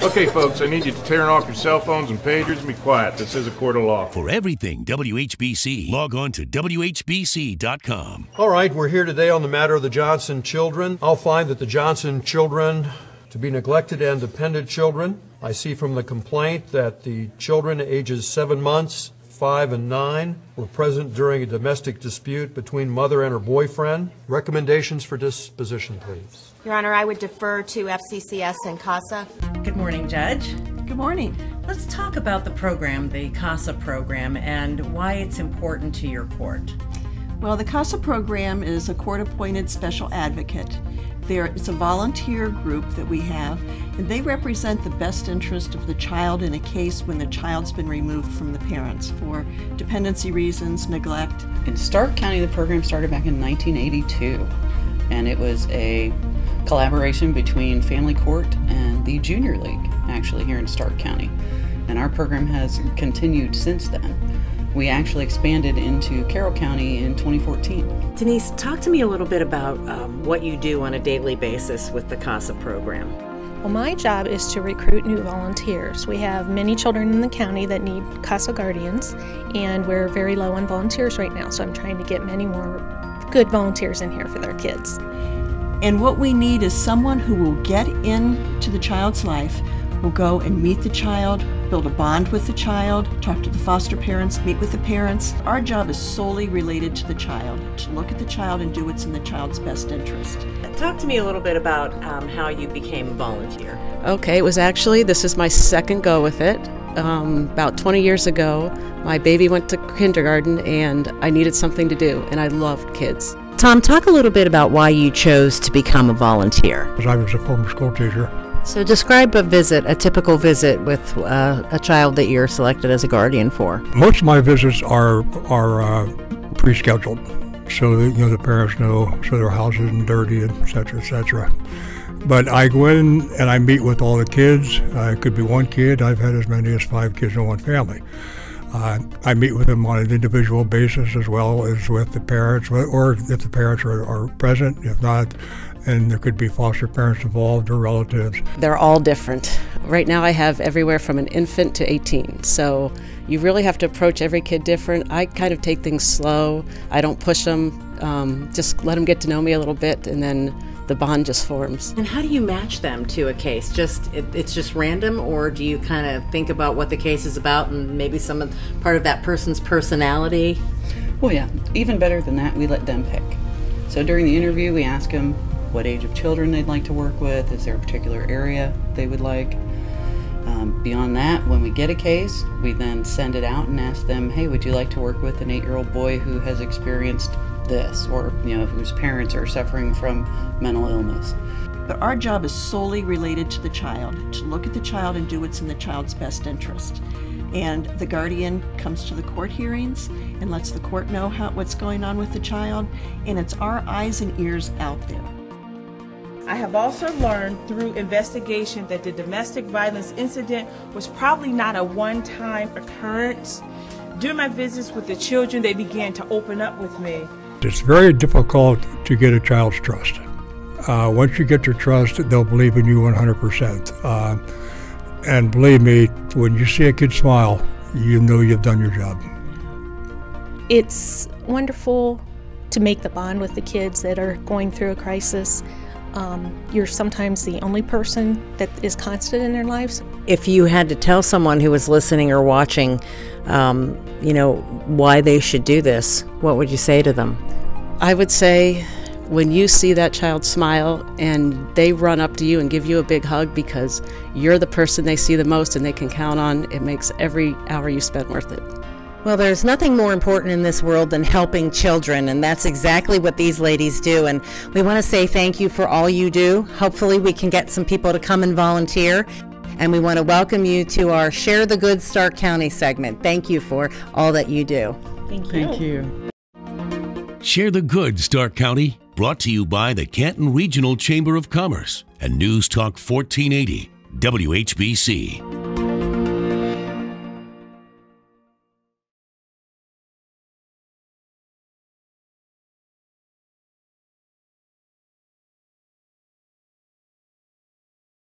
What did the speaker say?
Okay, folks, I need you to turn off your cell phones and pagers and be quiet. This is a court of law. For everything WHBC, log on to WHBC.com. All right, we're here today on the matter of the Johnson children. I'll find that the Johnson children to be neglected and dependent children. I see from the complaint that the children ages seven months, five, and nine were present during a domestic dispute between mother and her boyfriend. Recommendations for disposition, please. Your Honor, I would defer to FCCS and CASA. Good morning, Judge. Good morning. Let's talk about the program, the CASA program, and why it's important to your court. Well, the CASA program is a court appointed special advocate. There, it's a volunteer group that we have, and they represent the best interest of the child in a case when the child's been removed from the parents for dependency reasons, neglect. In Stark County, the program started back in 1982, and it was a collaboration between Family Court and the Junior League, actually, here in Stark County. And our program has continued since then. We actually expanded into Carroll County in 2014. Denise, talk to me a little bit about um, what you do on a daily basis with the CASA program. Well, my job is to recruit new volunteers. We have many children in the county that need CASA guardians, and we're very low on volunteers right now, so I'm trying to get many more good volunteers in here for their kids. And what we need is someone who will get into the child's life, will go and meet the child, build a bond with the child, talk to the foster parents, meet with the parents. Our job is solely related to the child, to look at the child and do what's in the child's best interest. Talk to me a little bit about um, how you became a volunteer. Okay, it was actually, this is my second go with it. Um, about 20 years ago, my baby went to kindergarten and I needed something to do, and I loved kids. Tom, talk a little bit about why you chose to become a volunteer. I was a former school teacher. So, describe a visit, a typical visit with uh, a child that you're selected as a guardian for. Most of my visits are are uh, pre-scheduled, so that, you know the parents know, so their house isn't dirty, etc., etc. But I go in and I meet with all the kids. Uh, it could be one kid. I've had as many as five kids in one family. Uh, I meet with them on an individual basis as well as with the parents, or if the parents are, are present. If not, and there could be foster parents involved or relatives. They're all different. Right now, I have everywhere from an infant to 18. So you really have to approach every kid different. I kind of take things slow. I don't push them. Um, just let them get to know me a little bit, and then the bond just forms. And how do you match them to a case? Just it, it's just random, or do you kind of think about what the case is about and maybe some of, part of that person's personality? Well, yeah. Even better than that, we let them pick. So during the interview, we ask them what age of children they'd like to work with. Is there a particular area they would like? Um, beyond that, when we get a case, we then send it out and ask them, hey, would you like to work with an eight year old boy who has experienced this or you know whose parents are suffering from mental illness? But our job is solely related to the child to look at the child and do what's in the child's best interest. And the guardian comes to the court hearings and lets the court know how, what's going on with the child and it's our eyes and ears out there I have also learned through investigation that the domestic violence incident was probably not a one time occurrence. During my visits with the children, they began to open up with me. It's very difficult to get a child's trust. Uh, once you get their trust, they'll believe in you 100%. Uh, and believe me, when you see a kid smile, you know you've done your job. It's wonderful to make the bond with the kids that are going through a crisis. Um, you're sometimes the only person that is constant in their lives. If you had to tell someone who was listening or watching, um, you know, why they should do this, what would you say to them? I would say when you see that child smile and they run up to you and give you a big hug because you're the person they see the most and they can count on, it makes every hour you spend worth it. Well, there's nothing more important in this world than helping children, and that's exactly what these ladies do. And we want to say thank you for all you do. Hopefully, we can get some people to come and volunteer. And we want to welcome you to our Share the Good Stark County segment. Thank you for all that you do. Thank you. Thank you. Share the Good Stark County, brought to you by the Canton Regional Chamber of Commerce and News Talk 1480, WHBC.